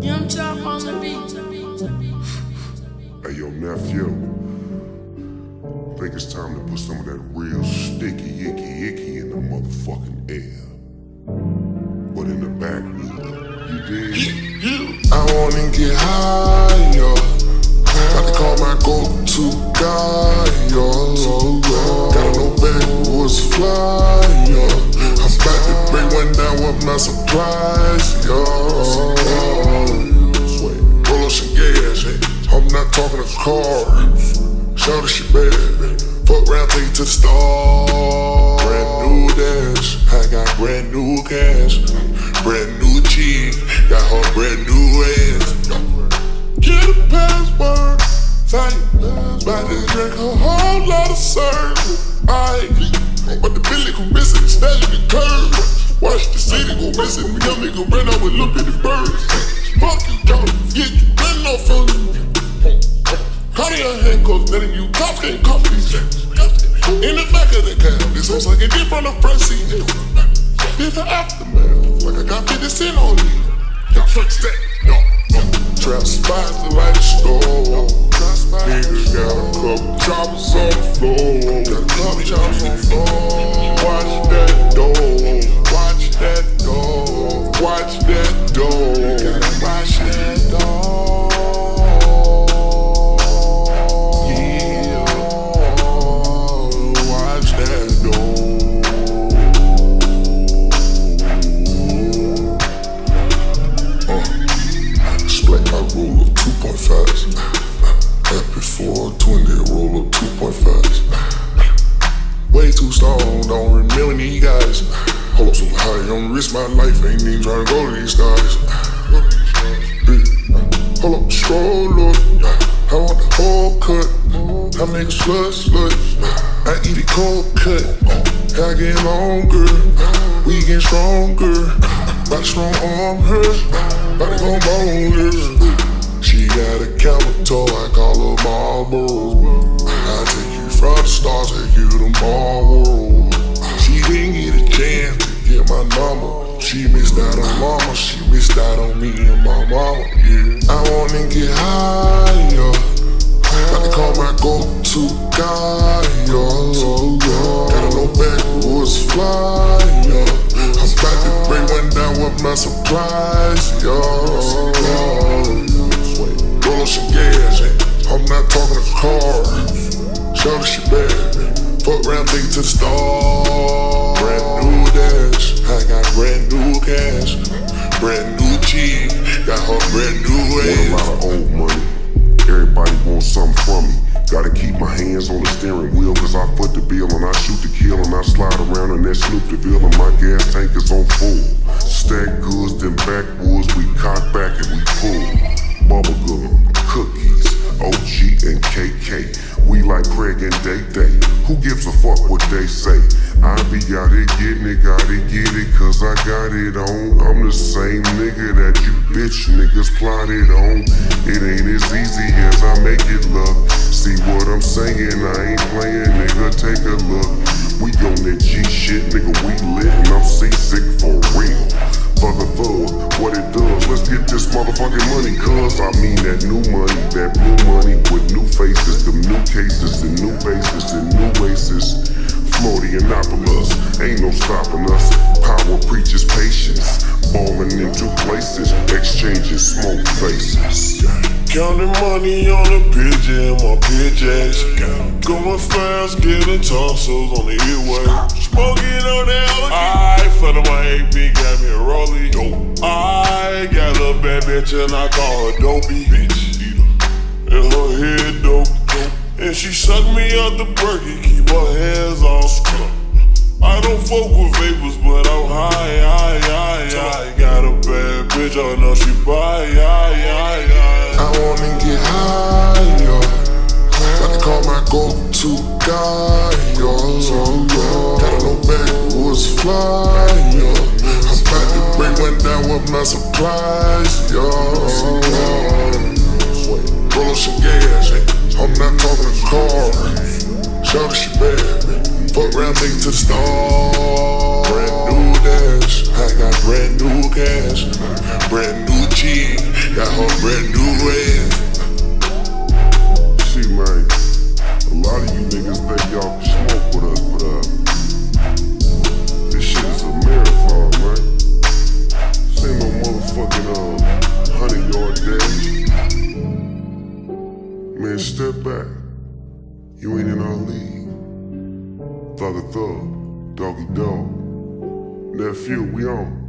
Hey, yo, nephew. Think it's time to put some of that real sticky, icky, icky in the motherfucking air. But in the backwood, you dig? I wanna get higher. About to call my go-to guy, yo. Talking to cars. Shout out she bad, fuck around, take it to the store. Brand new dash, I got brand new cash. Brand new cheek, got her brand new ass. Get a password, say, about to drink a whole lot of syrup. Aye, but the Billy go missing, snatch the curb. Watch the city go missing, young nigga ran over, look at the birds. Fuck you, y'all, get you, ran off on you. Cardio handcuffs, of you cops can't these. In the back of the cab, this house like it did from the front seat. It's the aftermath, like I got 50 cent on me. Y'all fix that, y'all. Trap to light a stove. Niggas got a couple choppers on the floor. Got a couple choppers on the floor. Watch I roll up 2.5. Happy 420, roll up 2.5. Way too strong, don't remember these guys. Hold up so high on risk my life, ain't even trying to go to these guys. Hold up, scroll up. I want the whole cut. I make a slut slut. I eat it cold cut. I get longer. We get stronger. Body strong arm her. Body gon' bone her. She got a toe, I call her Marlboro. I take you from the stars, take you to world. She didn't get a chance to get my number. She missed out on mama, she missed out on me and my mama, yeah. I wanna get higher. Got to call my go-to guy, yo. To the store. Brand new dash, I got brand new cash. Brand new cheese, got her brand new Want a lot of old money. Everybody wants something from me. Gotta keep my hands on the steering wheel, cause I foot the bill and I shoot the kill and I slide around in that like Craig and Day Day. Who gives a fuck what they say? I be out here getting it, gotta get it, cause I got it on. I'm the same nigga that you bitch niggas plotted on. It ain't as easy as I make it look. See what I'm saying? I ain't playing, nigga. Take a look. We on that G shit, nigga. We lit and I'm seasick races. Florianopolis, ain't no stopping us. Power preaches patience, balling in two places, exchanging smoke faces. Counting money on the pigeon, my pickaxe. Going fast, getting tussles on the highway. Smoking on that I for the my AP got me a rollie. Dope. I got a bad bitch and I call her dopey. Bitch. And her head dope. And she suck me out the burger, keep her hands all scrub. I don't fuck with vapors, but I'm high, high, high, high. Got a bad bitch, I know she buy, high, high, high. I wanna get higher. Got to call my go-to guy, yo, yo. Gotta know backwoods fly, yo. I'm about to bring one down with my supplies, yo. Roll up some gas? I'm not talking cars. Out she bad, fuck around, take it to the store. a step back. You ain't in our league. Thug a thug, doggy dog. Nephew, we on.